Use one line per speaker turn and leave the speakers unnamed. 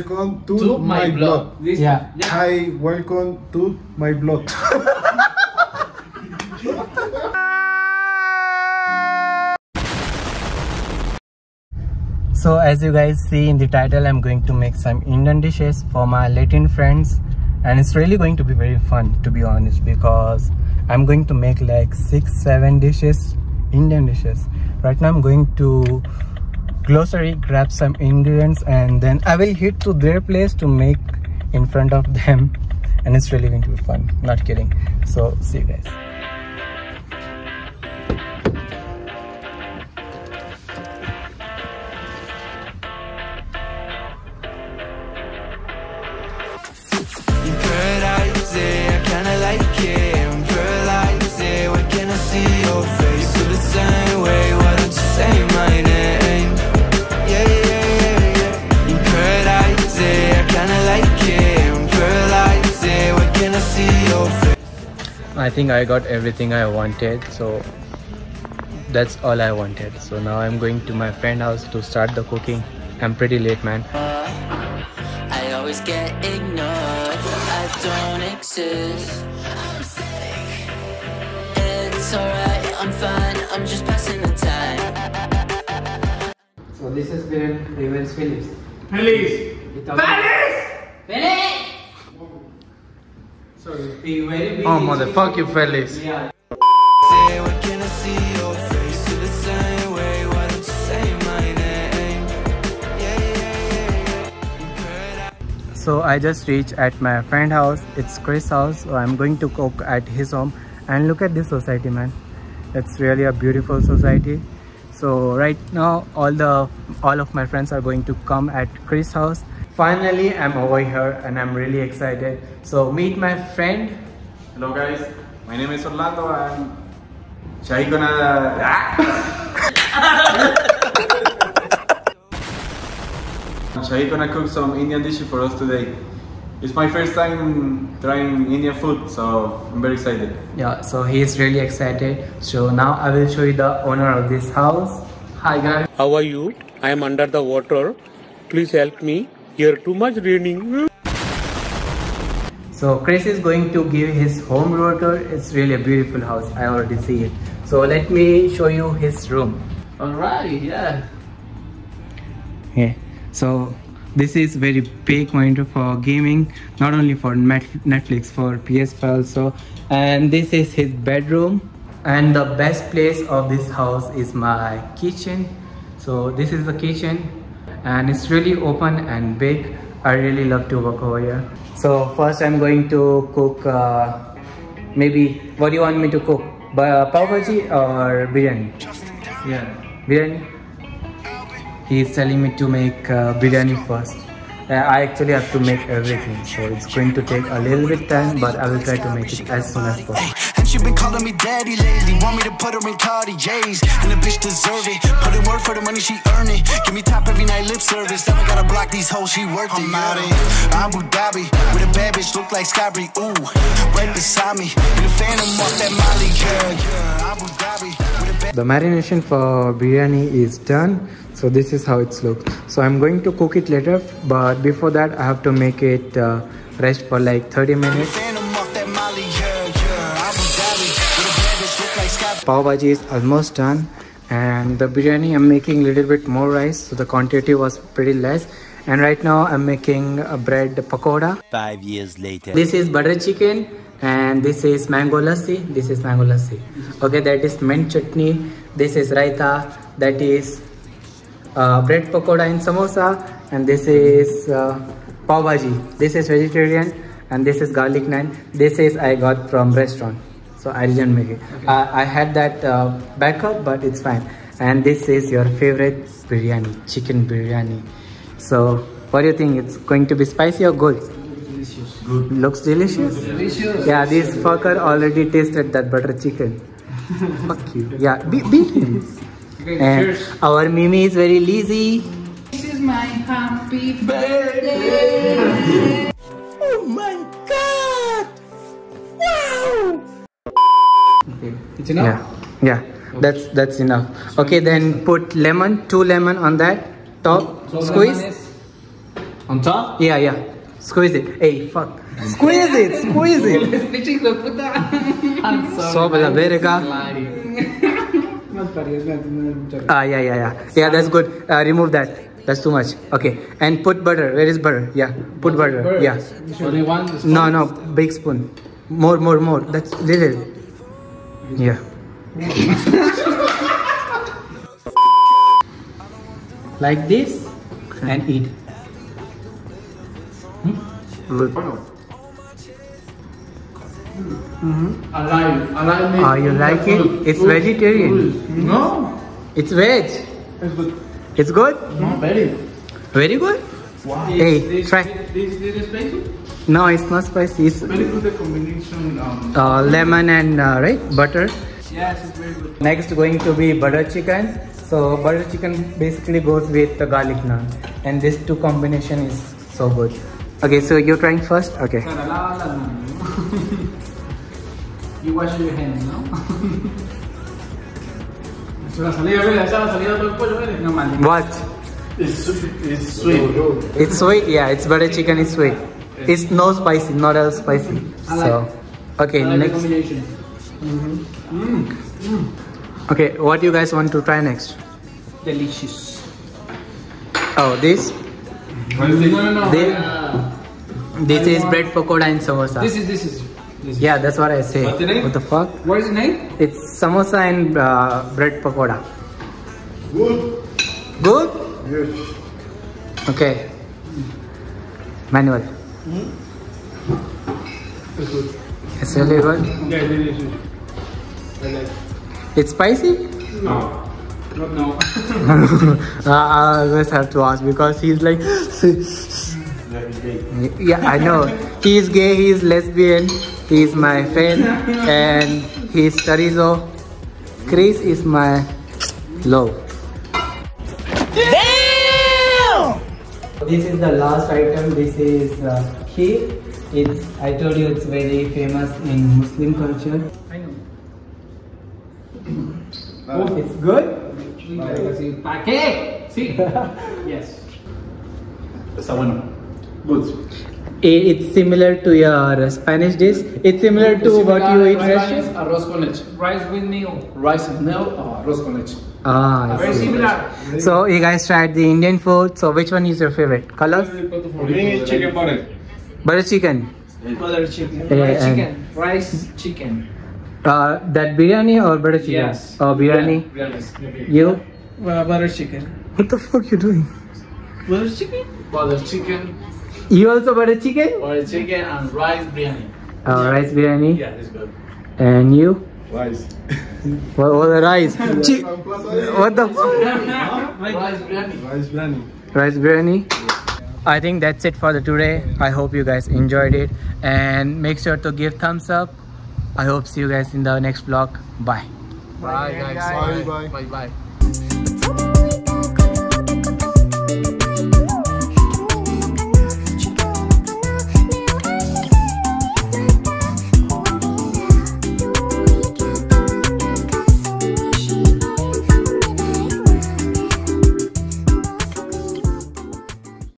Welcome to,
To my blog. This-
Yeah.
Hi, welcome to my blog.
So as you guys see in the title, I'm going to make some Indian dishes for my Latin friends and it's really going to be very fun to be honest because I'm going to make like six, seven dishes, Indian dishes. Right now I'm going to grocery, grab some ingredients and then I will head to their place to make in front of them and it's really going to be fun, not kidding. So see you guys.
I
think I got everything I wanted so that's all I wanted. So now I'm going to my friend house to start the cooking. I'm pretty late man.
I always get ignored, I don't exist. It's alright, I'm fine, I'm just passing the time.
so this is been Revens Phillips
Feliz.
Feliz so be very busy
Oh, motherfuck you, Feliz.
yeah
Say, when can I see your face? Feel the same way, why don't you say my name? Yeah, yeah, yeah, yeah.
so I just reached at my friend house it's Chris house so I'm going to cook at his home and look at this society man it's really a beautiful society so right now all the all of my friends are going to come at Chris house finally I'm over here and I'm really excited so meet my friend
Hello guys, my name is Orlando and Shahi gonna Shahi gonna cook some Indian dishes for us today. It's my first time trying Indian food, so I'm very excited.
yeah so he is really excited so now I will show you the owner of this house hi guys
How are you? I am under the water. Please help me. Here too much raining.
So Chris is going to give his home router. It's really a beautiful house. I already see it. So let me show you his room.
Alright, yeah.
Yeah. So this is very big monitor for gaming, not only for Netflix, for PS5 also. And this is his bedroom. And the best place of this house is my kitchen. So this is the kitchen and it's really open and big. I really love to work over here. So first I'm going to cook uh, maybe what do you want me to cook? Ba- Pav bhaji or biryani? Yeah, biryani. He is telling me to make uh, biryani first. Uh, I actually have to make everything, so it's going to take a little bit time, but I will try to make it as soon as possible.
And she been calling me daddy lately. Want me to put her in Cartier's. And the bitch deserve it. Put in work for the money she earn it. Give me top every night lip service. Never gotta block these hoes, she worth it. I'm out in Abu Dhabi. With a bad bitch, look like Skybri. Ooh, right beside me. In the phantom off that Molly. Yeah, yeah. Abu Dhabi. With a bad
The marination for biryani is done, so this is how it's look. So I'm going to cook it later, but before that I have to make it uh, rest for like 30 minutes. Pav bhaji is almost done, and the biryani I'm making a little bit more rice, so the quantity was pretty less. And right now I'm making a bread pakoda.
Five years later.
This is butter chicken and this is mango lassi. This is mango lassi. Okay, that is mint chutney. This is raita. That is uh, bread pakoda in samosa. And this is uh, pav bhaji. This is vegetarian and this is garlic naan. This is I got from restaurant. So I didn't make it. I, I had that uh, backup, but it's fine. And this is your favorite biryani, chicken biryani. So what do you think? It's going to be spicy or good? Good. Looks delicious.
Delicious.
Yeah, this fucker already tasted that butter chicken. Fuck you. Yeah, be beat him.
Okay,
And
cheers.
our Mimi is very lazy.
This is my happy birthday.
Okay.
It's enough?
Yeah, yeah, that's that's enough. Okay, then put lemon, two lemon on that top,
So
squeeze.
On top?
Yeah, yeah. Squeeze it. Hey, fuck. Squeeze it. Squeeze it.
Pinche hijo puta. I'm sorry.
Sopa la
I'm
verga. Ah, yeah, yeah, yeah. Yeah, that's good. Uh, remove that. That's too much. Okay. And put butter. Where is butter? Yeah. Put butter. Yeah.
Only one spoon.
No, no. Big spoon. More, more, more. That's little. Yeah. like this and eat. Good.
Alive. Alive means
Ah, you like it? It's vegetarian.
No.
It's veg.
It's good.
It's good?
No, very.
Very good?
Wow.
Hey,
this,
try.
This, this, is spicy?
No, it's not spicy. It's
Very good combination. Um,
uh, lemon and uh, right butter.
yes, it's very good.
Next going to be butter chicken. So butter chicken basically goes with the garlic naan, and this two combination is so good. Okay, so you're trying first. Okay.
Para lavar las manos. you wash your hands, ¿no? Es la salida, ¿ves? Esa es la salida de todo el pollo, ¿ves? No, man.
What?
It's, it's sweet.
It's sweet. Yeah, it's butter chicken. is sweet. It's no spicy, not as spicy.
Like
So, okay,
I like the
next.
combination.
Okay, what do you guys want to try next?
Delicious.
Oh, this.
No, no, no.
They-
uh,
This is bread pakoda and samosa.
this is, this is. This is.
Yeah, that's what I say.
What's the name?
What the fuck?
What is the name?
It's samosa and uh, bread pakoda.
Good.
Good?
Yes.
Okay. Manual. It's really good.
Yeah, like.
It's spicy?
No. Not no.
uh, I always have to ask because he's like. yeah, I know. He's gay, he's lesbian, he's my friend, and he studies law. Chris is my love. This is the last item. This is uh, kheer. It's I told you it's very famous in Muslim culture.
I know.
Oh, it's good.
¿Para yes.
Está bueno. Good.
I- It's similar to your Spanish dish. It's similar to what you eat in
Rice,
restaurant.
arroz con leche. Rice with meal. Rice with meal or arroz con leche.
Ah,
Very similar.
So you guys tried the Indian food. So which one is your favorite? Colors?
chicken butter.
Butter chicken.
Butter chicken.
Yeah,
Rice chicken. Rice chicken.
Uh, that biryani or butter chicken?
Yes.
Oh, biryani.
Yeah, biryani.
You?
Uh, butter chicken.
What the fuck you doing?
Butter chicken? Butter chicken.
You also butter chicken?
Butter chicken and rice biryani.
Uh, rice biryani.
Yeah, it's good.
And you?
Rice.
What, what the rice? Chi- what the fuck?
Rice biryani.
Rice biryani.
rice biryani i think that's it for the today i hope you guys enjoyed it and make sure to give thumbs up i hope see you guys in the next vlog bye
Bye, guys.
Bye, bye.
Bye, bye.